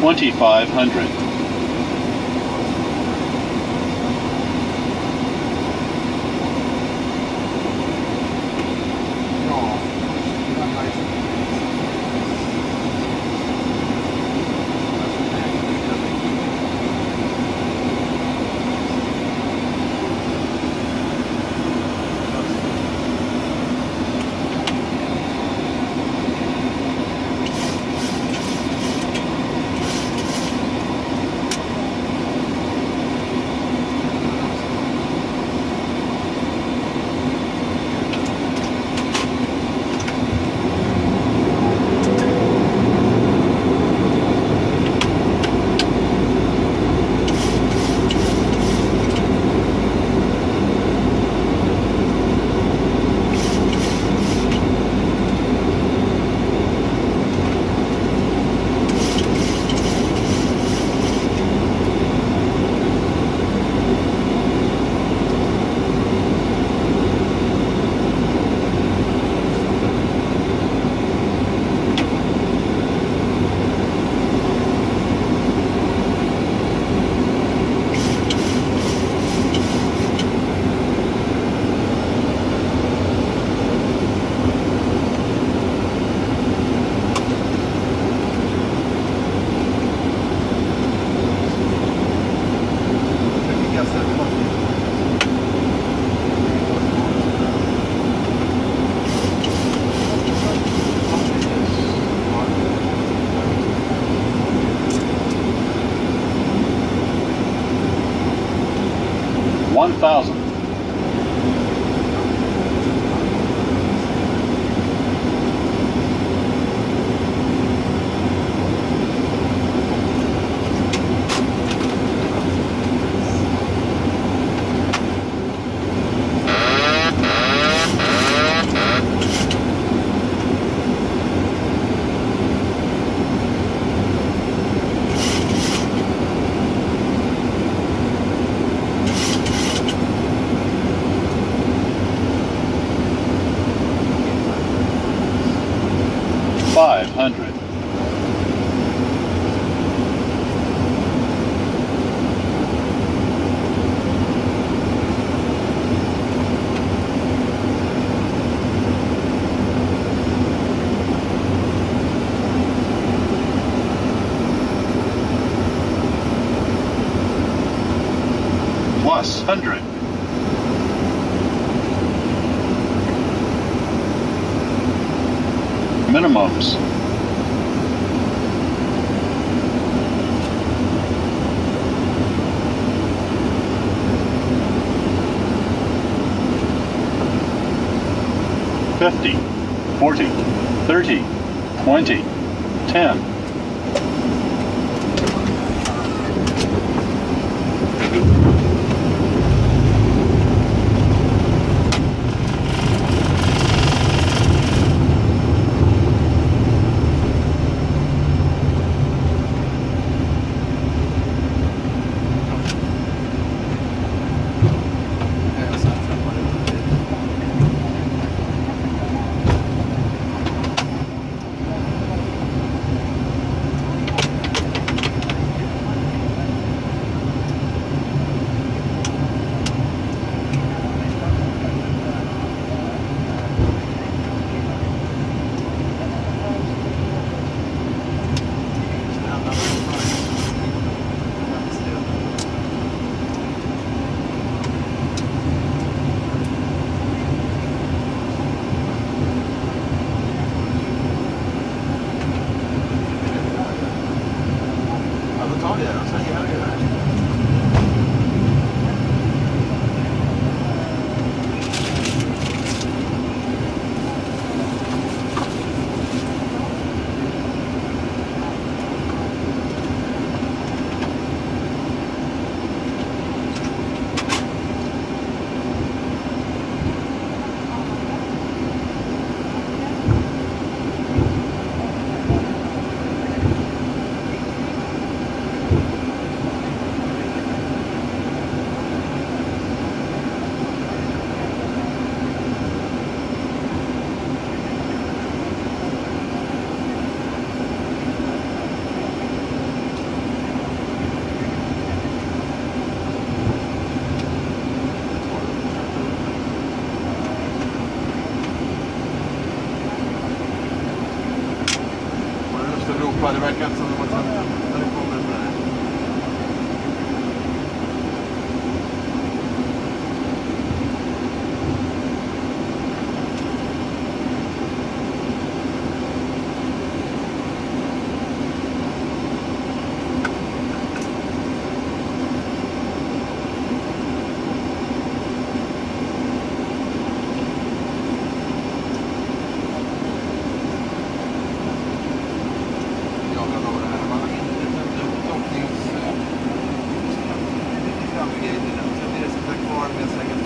2500. 1,000. 600. Minimums. Fifty, forty, thirty, twenty, ten. by the red caps on the one side. created. And so there's a platform, there's like a